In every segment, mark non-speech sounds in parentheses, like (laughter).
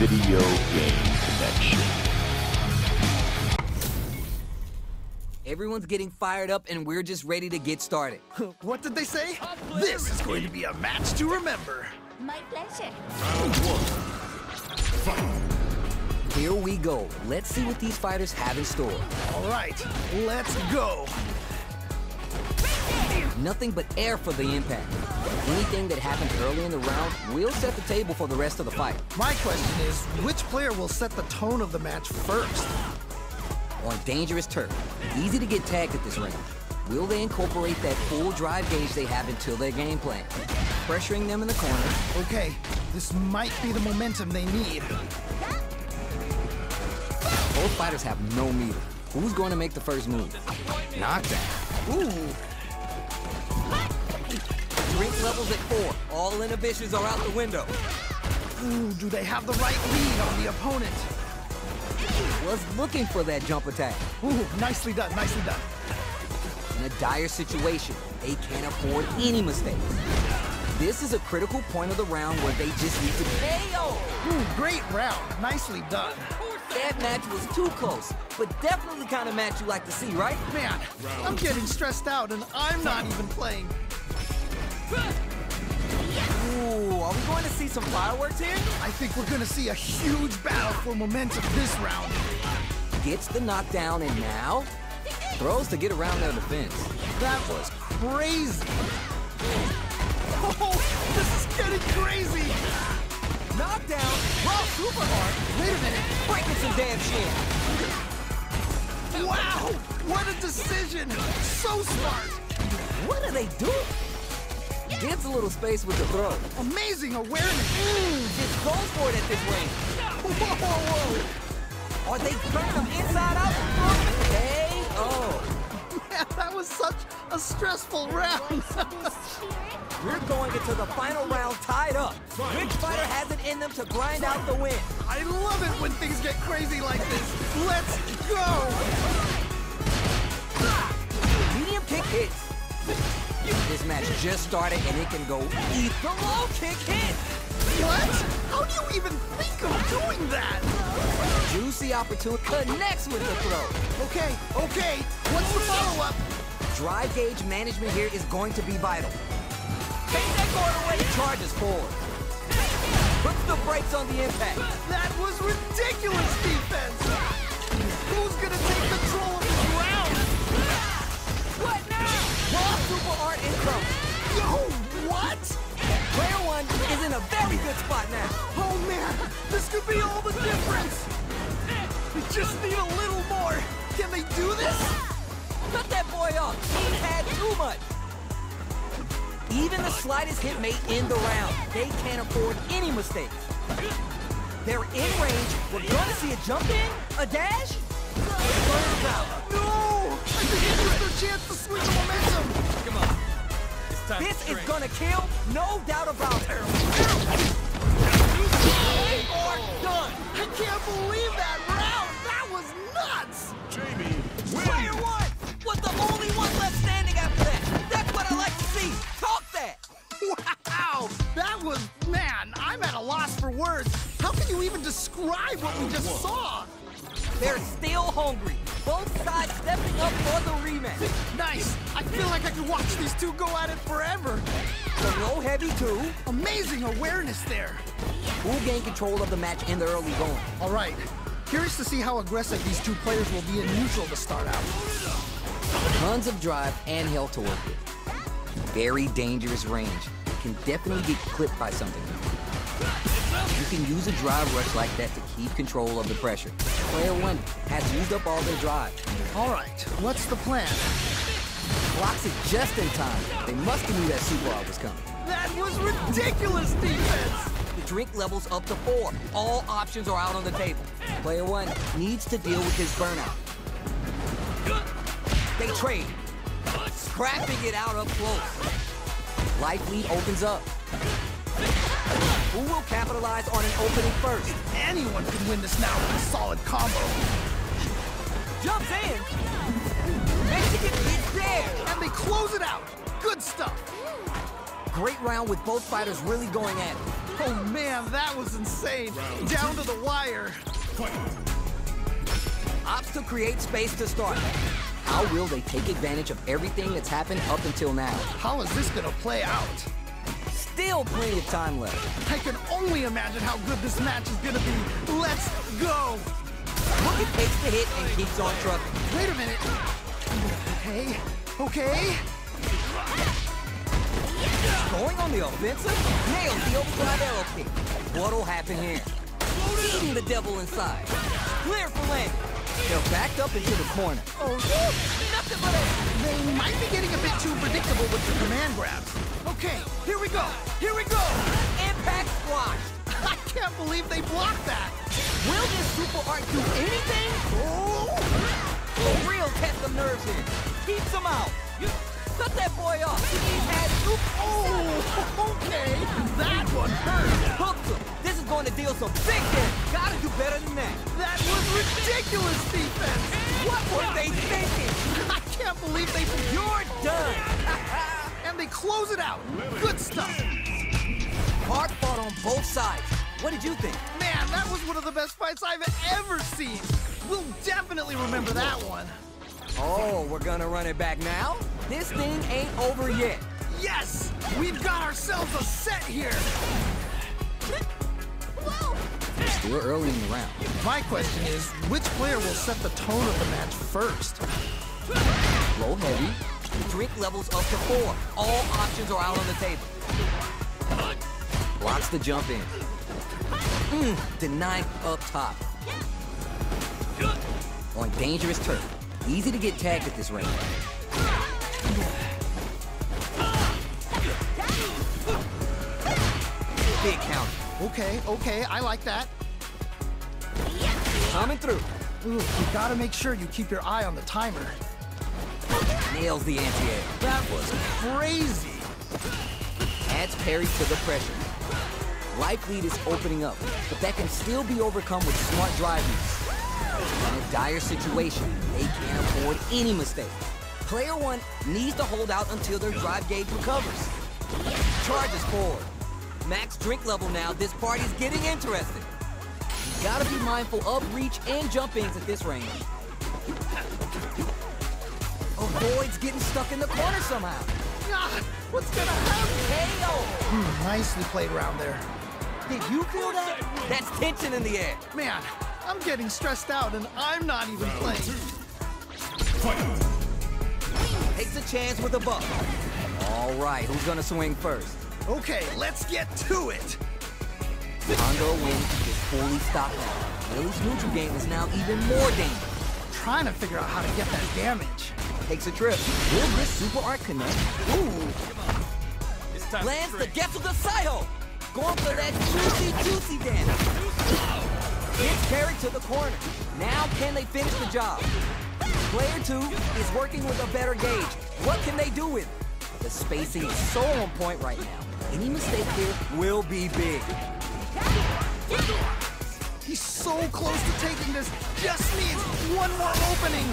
Video Game Connection. Everyone's getting fired up and we're just ready to get started. (laughs) what did they say? This is going to be a match to remember. My pleasure. Round one. Fight. Here we go. Let's see what these fighters have in store. All right, let's go. Nothing but air for the impact. Anything that happens early in the round will set the table for the rest of the fight. My question is, which player will set the tone of the match first? On dangerous turf, easy to get tagged at this range. Will they incorporate that full drive gauge they have into their game plan? Pressuring them in the corner. Okay, this might be the momentum they need. Both fighters have no meter. Who's going to make the first move? Knockdown. Ooh, Drink levels at four. All inhibitions are out the window. ooh, do they have the right lead on the opponent? Was looking for that jump attack. Ooh, nicely done, nicely done. In a dire situation, they can't afford any mistakes. This is a critical point of the round where they just need to KO. Ooh, great round, nicely done. That match was too close, but definitely kind of match you like to see, right? Man, I'm getting stressed out and I'm not even playing. Ooh, are we going to see some fireworks here? I think we're gonna see a huge battle for momentum this round. Gets the knockdown and now throws to get around their defense. That was crazy. (laughs) Oh, this is getting crazy. Knockdown, raw super hard, Wait a minute. breaking some damn shit. Wow, what a decision. So smart. What are they doing? Gives a little space with the throw. Amazing awareness. Mmm, just goes for it at this range. Whoa, whoa, whoa. Are they turning them inside out? Hey, oh. (laughs) Man, that was such a stressful round. (laughs) We're going into the final round tied up. Which fighter has it in them to grind out the win? I love it when things get crazy like this. Let's go. Medium kick hits. This match just started and it can go either low kick hit. What? How do you even think of doing that? Juicy opportunity connects with the throw. Okay, okay. What's the follow-up? Drive gauge management here is going to be vital. Take that guard away, charges forward. Puts the brakes on the impact. That was ridiculous defense. Who's gonna take control Super art income. Yo, what? Player one is in a very good spot now. Oh man, this could be all the difference. We just need a little more. Can they do this? Cut that boy off. He's had too much. Even the slightest hit may end the round. They can't afford any mistakes. They're in range. We're gonna see a jump in, a dash. No! I think is their chance to swing the momentum. Come on. It's time This is gonna kill, no doubt about it. Or done. I can't believe that round. That was nuts. Jamie, Player one was the only one left standing after that. That's what I like to see. Talk that. Wow! That was, man, I'm at a loss for words. How can you even describe what we just saw? They're still hungry. Both sides stepping up for the rematch. Nice. I feel like I could watch these two go at it forever. The low heavy two Amazing awareness there. will gain control of the match in the early going. All right. Curious to see how aggressive these two players will be in neutral to start out. Tons of drive and health to work with. Very dangerous range. Can definitely get clipped by something. You can use a drive rush like that to keep control of the pressure. Player one has used up all their drive. All right. What's the plan? Blocks it just in time. They must have knew that super art was coming. That was ridiculous defense. The drink level's up to four. All options are out on the table. Player one needs to deal with his burnout. They trade. Scrapping it out up close. Life lead opens up. Who will capitalize on an opening first? Anyone can win this now with a solid combo. Jumps in. Mexican is there. And they close it out. Good stuff. Great round with both fighters really going at it. Oh man, that was insane. Down to the wire. Ops to create space to start. How will they take advantage of everything that's happened up until now? How is this gonna play out? Still plenty of time left. I can only imagine how good this match is gonna be. Let's go! Look, it takes the hit and keeps on trucking. Wait a minute. Okay, okay. Going on the offensive? Nails the overdrive arrow kick. What'll happen here? Eating the devil inside. Clear for landing. They're backed up into the corner. Oh, nothing but a... They might be getting a bit too predictable with the command grabs. Okay, here we go. Here we go. Impact squash. (laughs) I can't believe they blocked that. Will this super art do anything? Oh! Real test of nerves here. Keeps him out. Cut that boy off. He's had. Oh, (laughs) okay. That one hurt. Hooked him. Going to deal some big damage. Gotta do better than that. That was ridiculous defense. What were they thinking? I can't believe they... You're done. (laughs) And they close it out. Good stuff. Hard fought on both sides. What did you think? Man, that was one of the best fights I've ever seen. We'll definitely remember that one. Oh, we're gonna run it back now? This thing ain't over yet. Yes! We've got ourselves a set here! (laughs) Still early in the round. My question is, which player will set the tone of the match first? Roll heavy. Drink levels up to four. All options are out on the table. Blocks the jump in. Mm, denied up top. On dangerous turf. Easy to get tagged at this range. Big counter. Okay, okay, I like that. Coming through. Ooh, you gotta make sure you keep your eye on the timer. Nails the anti-air. That was crazy! Adds parry to the pressure. Life lead is opening up, but that can still be overcome with smart driving. In a dire situation, they can't afford any mistake. Player one needs to hold out until their drive gauge recovers. Charges forward. Max drink level now, this party's getting interesting. You gotta be mindful of reach and jump ins at this range. Avoids getting stuck in the corner somehow. God, what's gonna happen? KO! Hmm, nicely played around there. Did you feel that? That's tension in the air. Man, I'm getting stressed out and I'm not even playing. Takes a chance with a buff. All right, who's gonna swing first? Okay, let's get to it! Condor Wind is fully stocked now. Lily's neutral game is now even more dangerous. Trying to figure out how to get that damage. Takes a trip. Will this super art connect? Ooh, It's time lands the drink. Getsu de Saiho. Going for that juicy, juicy damage. Gets carried to the corner. Now can they finish the job? Player two is working with a better gauge. What can they do with it? The spacing is so on point right now. Any mistake here will be big. He's so close to taking this. Just needs one more opening.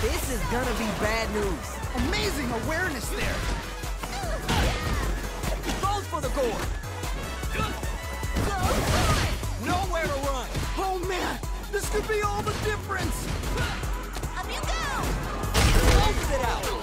This is gonna be bad news. Amazing awareness there. Goes for the goal. Nowhere to run. Oh man, this could be all the difference. Up you go! Closes it out.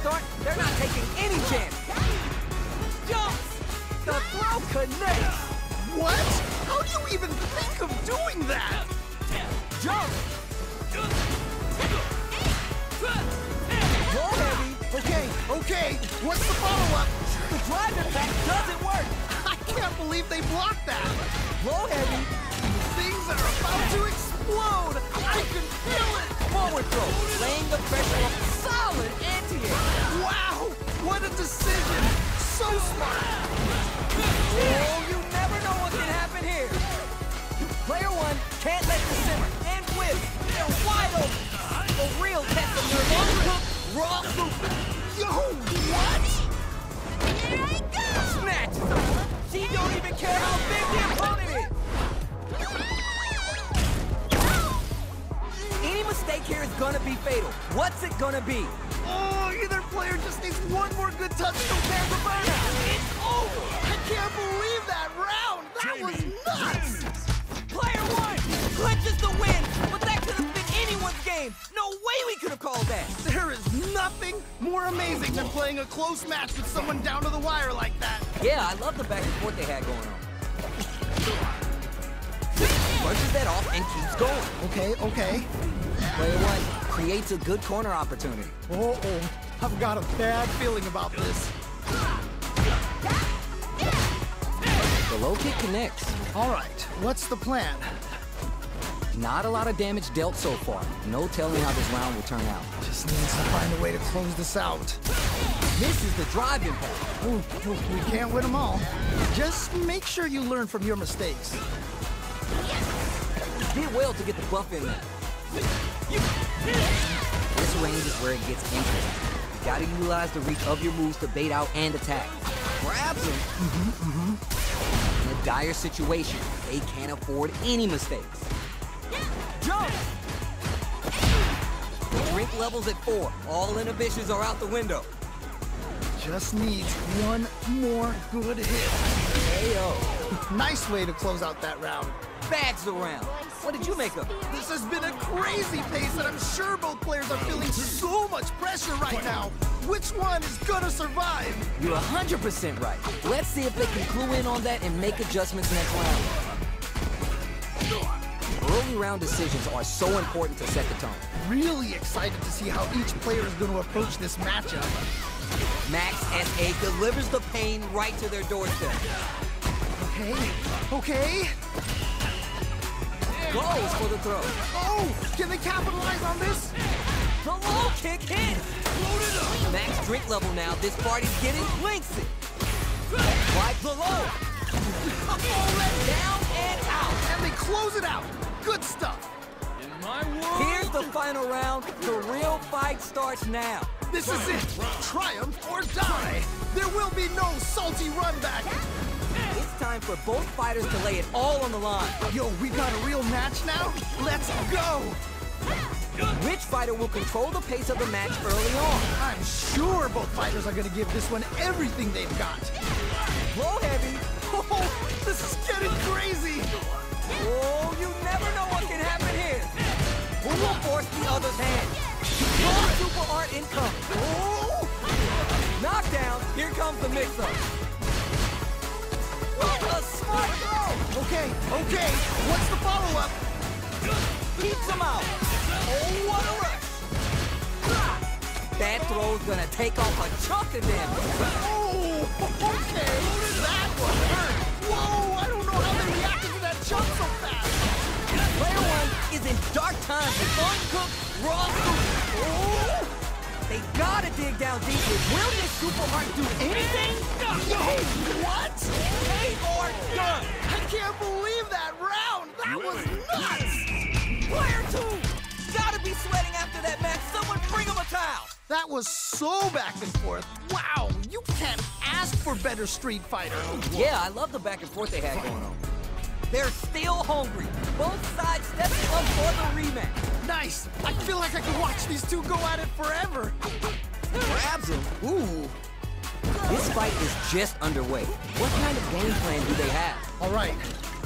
Start. They're not taking any chance. Jumps. The throw connects. What? How do you even think of doing that? Jump. Roll heavy. Okay, okay, what's the follow-up? The drive impact doesn't work. I can't believe they blocked that. Roll heavy. Things are about to explode. I can feel it. Forward throw. Laying the pressure on solid anti-air. Wow, what a decision. So smart. Oh, you never know what can happen here. Player one can't let this simmer. And whip. They're wide open. A real test of their uncooked raw super. Yo, what? Here I go! Snatches. She don't even care how big the opponent is. Gonna be fatal? What's it gonna be? Oh, either player just needs one more good touch to prepare for burnout. It's over. I can't believe that round. That was nuts. Player one clinches the win, but that could have been anyone's game. No way we could have called that. There is nothing more amazing than playing a close match with someone down to the wire like that. Yeah, I love the back and forth they had going on. (laughs) Brushes that off and keeps going. Okay, okay. Player one creates a good corner opportunity. Oh, oh, I've got a bad feeling about this. The low kick connects. All right, what's the plan? Not a lot of damage dealt so far. No telling how this round will turn out. Just needs to find a way to close this out. This is the driving. Ooh, ooh, we can't win them all. Just make sure you learn from your mistakes. Did well to get the buff in there. This range is where it gets interesting. You gotta utilize the reach of your moves to bait out and attack. Grabs him. In a dire situation, they can't afford any mistakes. Jump! Drink levels at four. All inhibitions are out the window. Just needs one more good hit. (laughs) Nice way to close out that round. Bags around. What did you make of it? This has been a crazy pace, and I'm sure both players are feeling so much pressure right now. Which one is gonna survive? You're 100% right. Let's see if they can clue in on that and make adjustments next round. Early round decisions are so important to set the tone. Really excited to see how each player is going to approach this matchup. Max S.A. delivers the pain right to their doorstep. Okay, okay. Goes for the throw. Oh, can they capitalize on this? The low kick hits. Max drink level now. This party's getting lengthy. Right the low. Down and out. And they close it out. Good stuff. In my world. Here's the final round. The real fight starts now. This is it. Triumph or die. There will be no salty run back. Time for both fighters to lay it all on the line. Yo, we got a real match now? Let's go! Which fighter will control the pace of the match early on? I'm sure both fighters are gonna give this one everything they've got. Blow heavy. (laughs) Oh, this is getting crazy! Oh, you never know what can happen here. Who will force the other's hand? Raw super art incoming. Oh! Knockdown. Here comes the mix-up. Okay, okay, what's the follow-up? Keeps him out. Oh, what a rush! That throw's gonna take off a chunk of them! Oh, okay, that one hurt. Whoa, I don't know how they reacted to that jump so fast. Player one is in dark times with uncooked raw food. Oh! They gotta dig down deeper. Will this super art do anything? Yo, that match. Someone bring him a towel. That was so back and forth. Wow, you can't ask for better Street Fighter. Yeah, I love the back and forth they had going on. They're still hungry. Both sides stepping up for the rematch. Nice. I feel like I could watch these two go at it forever. Grabs him. Ooh. This fight is just underway. What kind of game plan do they have? All right.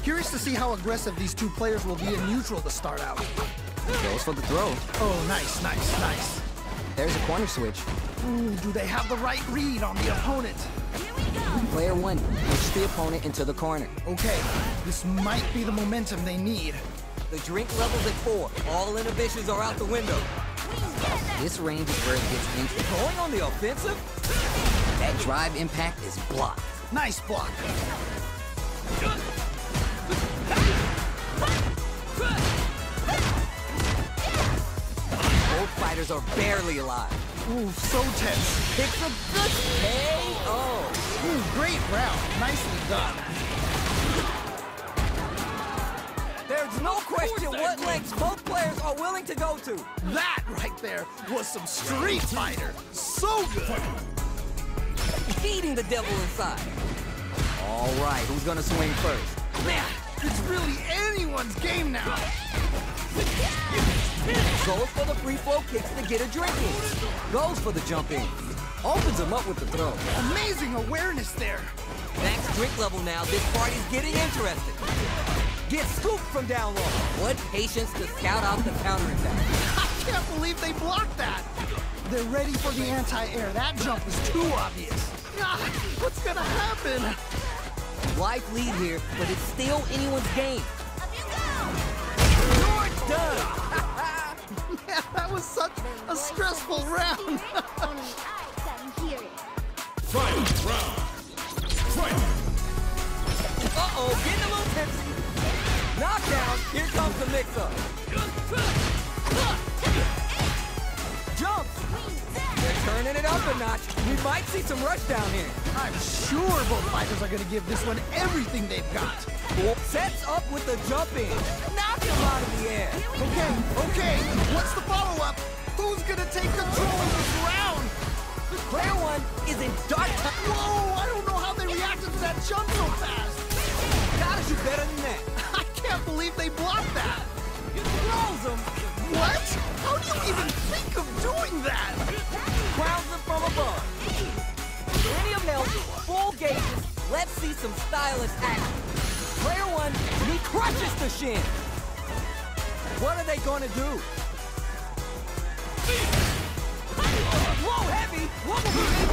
Curious to see how aggressive these two players will be in neutral to start out. Goes for the throw. Oh, nice, nice, nice. There's a corner switch. Ooh, do they have the right read on the opponent? Player one pushes the opponent into the corner. Okay, this might be the momentum they need. The drink level's at four. All inhibitions are out the window. This range is where it gets interesting. Going on the offensive? That drive impact is blocked. Nice block. Are barely alive. Ooh, so tense. It's a good KO. Ooh, great round. Nicely done. There's no question what lengths both players are willing to go to. That right there was some Street Fighter. So good. Feeding the devil inside. All right, who's gonna swing first? Man, it's really anyone's game now. Goes for the free flow kicks to get a drink in. Goes for the jump in. Opens him up with the throw. Amazing awareness there. Max drink level now, this party's getting interesting. Gets scooped from down low. What patience to scout out the counter attack. I can't believe they blocked that. They're ready for the anti-air. That jump is too obvious. Ah, what's gonna happen? Life lead here, but it's still anyone's game. Up you go! You're done! Was such a stressful round. Fight round. Fight. Uh-oh, getting a little tipsy. Knockdown, here comes the mix-up. Jumps! They're turning it up a notch. We might see some rush down here. I'm sure both fighters are gonna give this one everything they've got. Sets up with the jump in. Him out of the air. Okay, okay, what's the follow-up? Who's gonna take control of this round? Player one is in dark time. Whoa, I don't know how they reacted to that jump so fast. Gotta do better than that. (laughs) I can't believe they blocked that. Throws him. What? How do you even think of doing that? Crowns him from above. Of health, full gauges. Let's see some stylish action. Player one, he crushes the shin. What are they gonna do? Whoa, heavy!